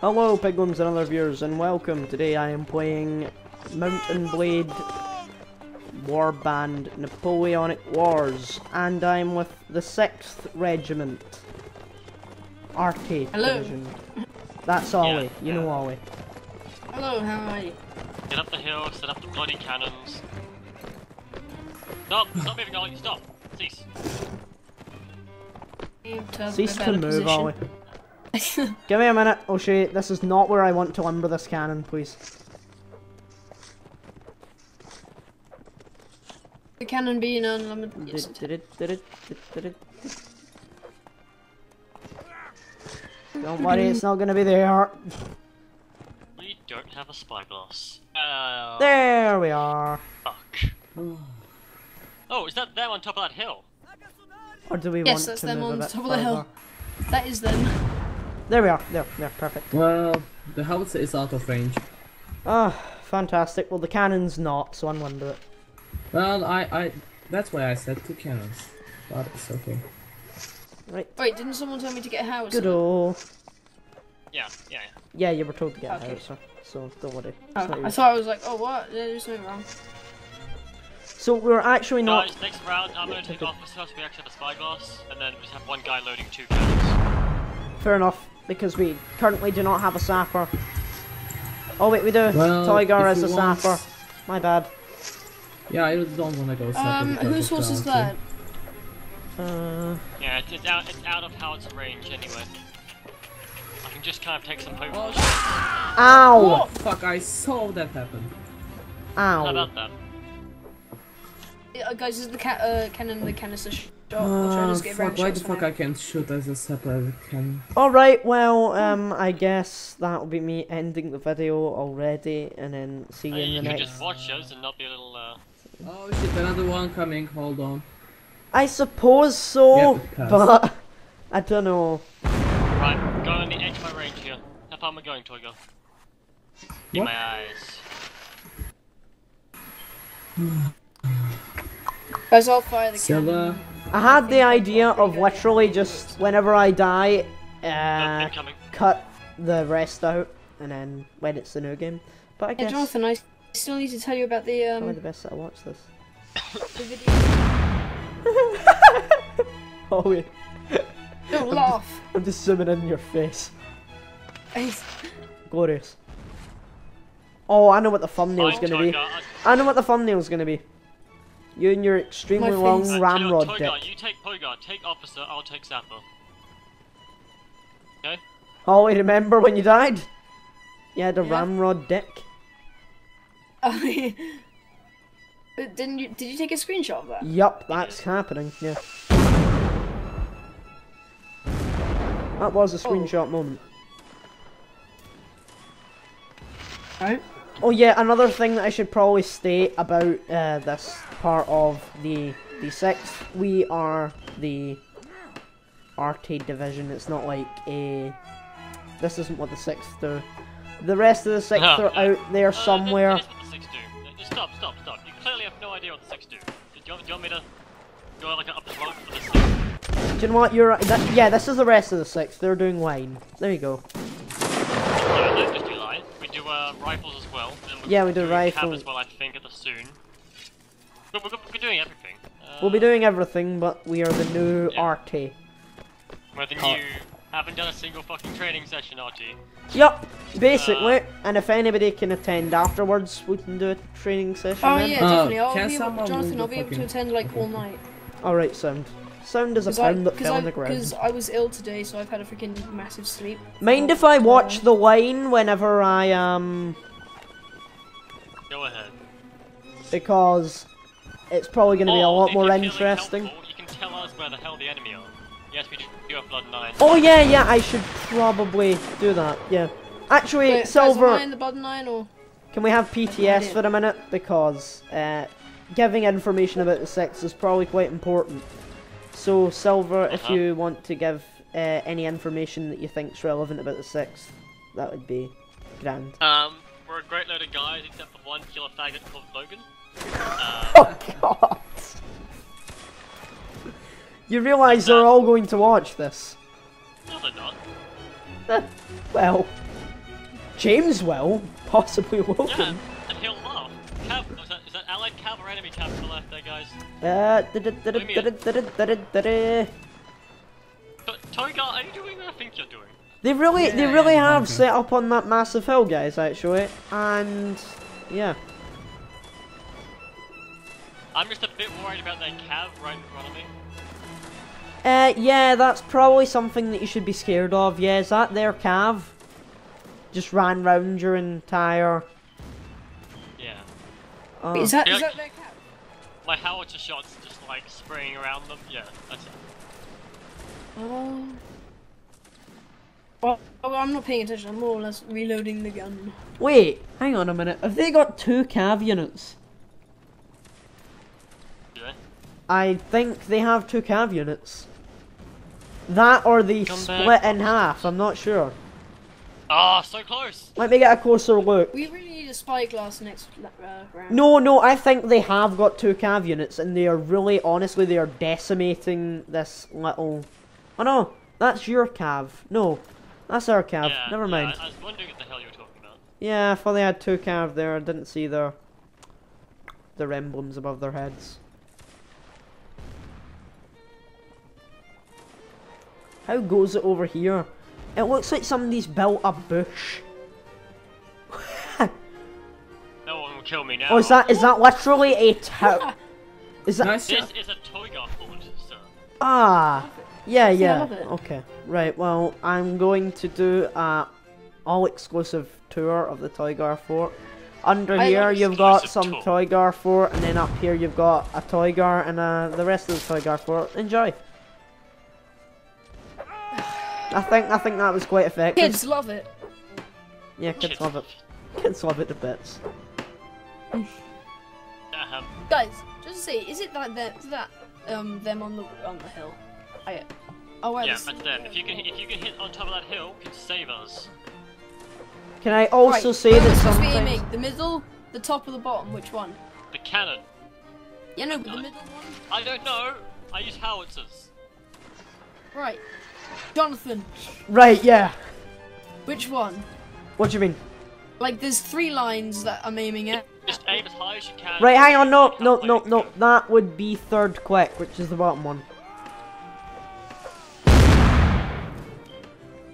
Hello, Piglins and other viewers, and welcome. Today I am playing Mount and Blade Warband Napoleonic Wars, and I'm with the 6th Regiment. Arcade Hello. Division. That's Ollie, Yeah, you know yeah. Ollie. Hello, how are you? Get up the hill, set up the bloody cannons. Stop! Stop moving, Ollie! Stop! Cease! Cease to move, position. Ollie. Give me a minute, O'Shea. This is not where I want to lumber this cannon, please. the cannon being unlimited. Yes. Did did did it, did it. Don't worry, it's not gonna be there. We don't have a spyglass. Uh, There we are. fuck. Oh, is that them on top of that hill? Or do we Yes, want that's to them move a on bit top of the hill. That is them. There we are. There, there, perfect. Well, the howitzer is out of range. Ah, fantastic. Well, the cannon's not, so unwonder it. Well, I, I, that's why I said two cannons. But it's okay. Right. Wait, didn't someone tell me to get a house? Good ol'. Yeah, yeah, yeah. Yeah, you were told to get Okay. a house, so, so don't worry. It's Oh, I thought I was like, oh what? There's something wrong. So we're actually not. Guys, next round, I'm gonna take take it. officer so we actually have a spyglass, and then we just have one guy loading two cannons. Fair enough, because we currently do not have a sapper. Oh wait, we do. Well, Toygar if is a want- sapper. My bad. Yeah, I don't want to go second. Um, because whose of horse is that? Uh, Yeah, it's, it's out. It's out of howitzer range anyway. I can just kind of take some hope. Oh, ow! Oh, fuck, I saw that happen. How Ow! about that? Uh, guys, is the ca uh, cannon the canister shot? I'll try to Uh, just get fuck, why the fuck. I can't shoot as a separate cannon? Alright, well, um, I guess that'll be me ending the video already, and then see Uh, you in you the can next. just watch us and not be a little. Uh... Oh shit, another one coming, hold on. I suppose so, Yep, it passed. but I don't know. Right, going on the edge of my range here. How far am I going, Toygar? In What? my eyes. Guys, I'll fire the Silver. cannon. I had the idea of literally just whenever I die, Uh, cut the rest out, and then when it's the new game. But I Yeah, guess Jonathan, I still need to tell you about the probably um the best that I watch this. the video. Oh wait, Don't laugh. I'm just zooming in your face. Glorious. Oh, I know what the thumbnail's Fine, gonna be. I- I know what the thumbnail's gonna be. You and your extremely My long face. Uh, ramrod Toygar, dick. you take Toygar, take officer, I'll take sapper. Okay? Holly, remember when you died? You had a Yeah. ramrod dick. Oh, yeah. But didn't you? Did you take a screenshot of that? Yup, that's happening, yeah. That was a Oh. screenshot moment. Right. Oh yeah, another thing that I should probably state about uh, this part of the the sixth, we are the arcade division. It's not like a. This isn't what the sixth do. The rest of the sixth No. are out there Uh, somewhere. What the six do. Uh, Stop, stop, stop. You clearly have no idea what the six do. Do you, want- do you want me to go like up the for the six? Do you know what? You're right. That, yeah, this is the rest of the sixth. They're doing wine. There you go. No, don't just do line. We do uh, rifles as well. Yeah, we do doing rifle. As well, I think, at the soon. But we're, we're doing everything. Uh, We'll be doing everything, but we are the new Yeah. arty. We're the Oh. new. Haven't done a single fucking training session, arty. Yup, basically. Uh, and if anybody can attend afterwards, we can do a training session. Oh then. yeah, Uh, definitely. I'll can be able, Jonathan, move I'll be able to attend like all night. Alright, sound. Sound is a Because I, pound that fell I, on the ground. cause I was ill today, so I've had a freaking massive sleep. Mind if I watch the line whenever I um Go ahead. because it's probably going to be a lot more interesting. helpful, You can tell us where the hell the enemy are. Yes, we do have blood nine. Oh yeah, yeah, I should probably do that. Yeah. Actually, Wait, Silver, am I in the blood nine or? can we have PTS idea. for a minute because uh, giving information about the six is probably quite important. So Silver, if Uh-huh. you want to give uh, any information that you think's relevant about the sixth, that would be grand. Um, we're a great load of guys, except for one killer faggot called Logan. oh god! You realise they're all going to watch this? No, they're not. well, James will, possibly Logan. Yeah, and he'll laugh. Cav, is that, is that allied cav or enemy cav to the left there, guys? Uh, Toygar, are you doing what I think you're doing? They really, yeah, they really yeah, have set up on that massive hill, guys. Actually, and yeah. I'm just a bit worried about that cav right in front of me. uh, yeah, that's probably something that you should be scared of. Yeah, is that their cav? Just ran round your entire. Yeah. Uh, Wait, is that Yeah. is that their cap? My howitzer shots just like spraying around them. Yeah, that's it. Oh. Well, oh, I'm not paying attention. I'm more or less reloading the gun. Wait, hang on a minute. Have they got two cav units? Do they? I think they have two cav units. That or the Come split back. in half. I'm not sure. Ah, so close! Let me get a closer look. We really need a spyglass next uh, round. No, no, I think they have got two cav units, and they are really, honestly, they are decimating this little. Oh no, that's your cav. No, that's our cav. yeah, Never yeah, mind. I, I was wondering what the hell you were talking about. Yeah, I thought they had two cav there. I didn't see their their emblems above their heads. How goes it over here? It looks like somebody's built a bush. No one will kill me now. Oh, is that is that literally a tower? Is that Nice This is a Toygar fort, sir. ah? Yeah, yeah. Okay, right. Well, I'm going to do a all exclusive tour of the Toygar Fort. Under I here, you've got some tour. Toygar Fort, and then up here you've got a Toygar and uh, the rest of the Toygar Fort. Enjoy. I think I think that was quite effective. Kids love it. Yeah, kids Kids. love it. Kids love it to bits. Guys, just to say, is it that that, is that um them on the on the hill? I, oh, wait, yeah, this- that's them. If you can, if you can hit on top of that hill, it can save us. Can I also Right, say where that supposed to be sometimes? aiming? The middle, the top, or the bottom? Which one? The cannon. Yeah, no, but the middle one. I don't know. I use howitzers. Right. Jonathan, Right, yeah. which one? What do you mean? Like, there's three lines that I'm aiming at. Just aim as high as you can. Right, hang on, no, no, no, no. That would be third quick, which is the bottom one.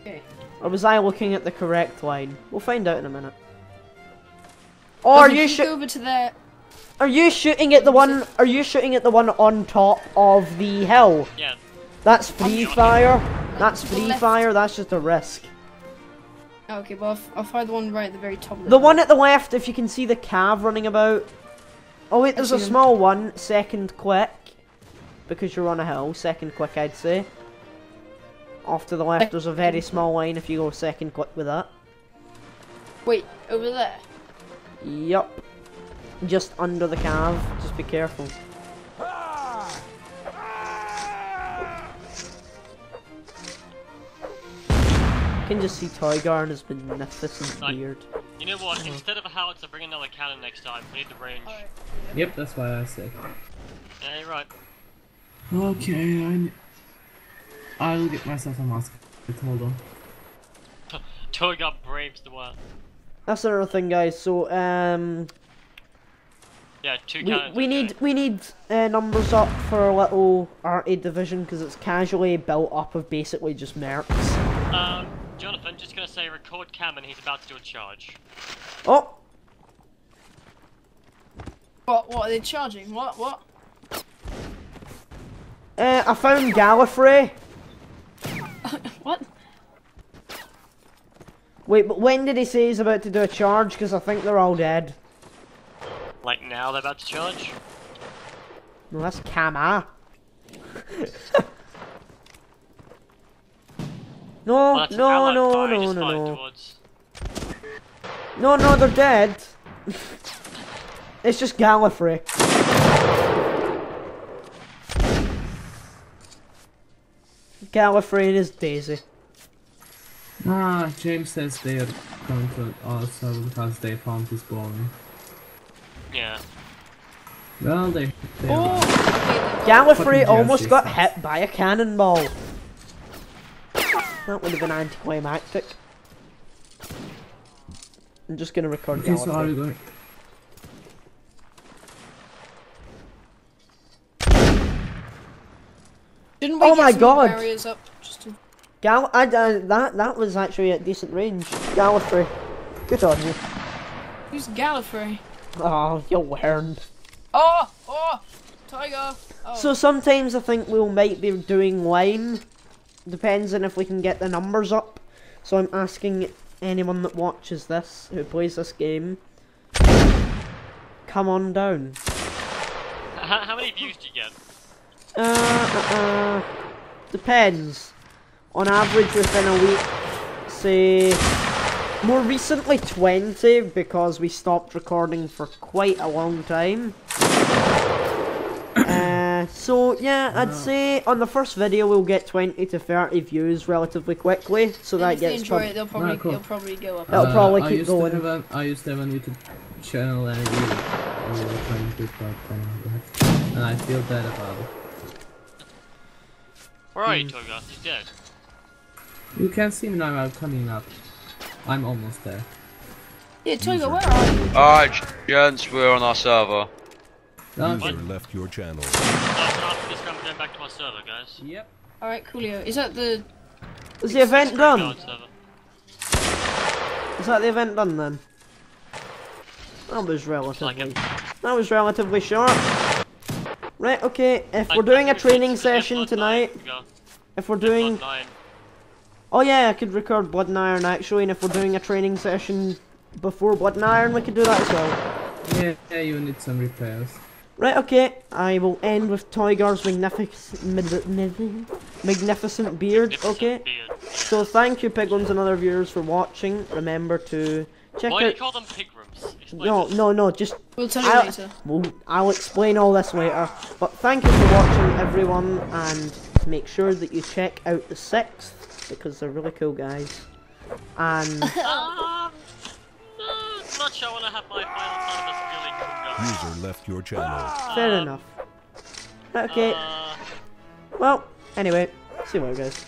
Okay. Or was I looking at the correct line? We'll find out in a minute. Or are you can over to there? are you shooting at the one? Are you shooting at the one on top of the hill? Yeah. That's free fire. That's free fire. That's just a risk. Okay, well, I'll, I'll fire the one right at the very top of the The one at the left, if you can see the cav running about. Oh wait, there's a small one. Second quick, because you're on a hill. Second quick, I'd say. Off to the left, there's a very small line. If you go second quick with that. Wait, over there. Yup. Just under the cav. Just be careful. Can just see Toygar and his magnificent Right. beard. You know what? Instead of a howitzer, bring another cannon next time. We need the range. Alright. Yep, that's why I said. Yeah, you're right. Okay, I'll get myself a mask. Hold on. Toygar braves the world. That's another thing, guys. So, um, Yeah, two we, cannons. we need we need uh, numbers up for our little arty division because it's casually built up of basically just mercs. Um, Jonathan, just gonna say record Cam and he's about to do a charge. Oh, What, what are they charging? What, what? uh, I found Gallifrey. What? Wait, but when did he say he's about to do a charge? Because I think they're all dead. Like now they're about to charge? No, that's Kama. no, Well, no, no, no, no, no. No, no, they're dead. it's just Gallifrey. Gallifrey and his Daisy. Ah, James says they are going to also because they found this boring. Yeah. Well, they. they Oh! are. Gallifrey almost got stuff. hit by a cannonball. That would have been anticlimactic. I'm just gonna record Okay, so how are going? Didn't we Oh get my some God. barriers up? Just to... Gal, I, I, that that was actually at decent range. Gallifrey, good on you. Who's Gallifrey? Oh, you'll learn. Oh! Oh! Tiger! Oh. So sometimes I think we might be doing line. Depends on if we can get the numbers up. So I'm asking anyone that watches this, who plays this game, come on down. How, how many views do you get? Uh, uh, uh, depends. On average, within a week, say, more recently 20 because we stopped recording for quite a long time. Uh, so yeah, I'd say on the first video we'll get 20 to 30 views relatively quickly, so And that if they gets enjoy pub- it, they'll probably Ah, cool. they'll probably go up. That'll probably I keep used going. To have a, I used to have a YouTube channel and we were trying to part time of that. And I feel bad about it. Where are Hmm. you, Toga? He's dead. You can't see me now, I'm coming up. I'm almost there. Yeah, Tiger, where are you? Alright, gents, we're on our server. Okay. User left your channel. So I'm going back to my server, guys. Yep. Alright, coolio. Is that the... Is the event done? Server. Is that the event done then? That was relatively. it. That was relatively short. Right, okay, if I- we're doing a think we should training session tonight, if we're doing. Oh yeah, I could record Blood and Iron actually, and if we're doing a training session before Blood and Iron, we could do that as well. Yeah, yeah, you need some repairs. Right, okay, I will end with Toygar's magnificent, magnificent beard, okay? So thank you, Piglins and other viewers, for watching. Remember to check Why do you out. call them pig No, this. no, no, just We'll tell you I- later. Well, I'll explain all this later. But thank you for watching, everyone, and make sure that you check out the sixth because they're really cool guys. And Um, not sure I want to have my final thought User left your channel. fair enough. Okay, Uh, well, anyway, see you later, guys.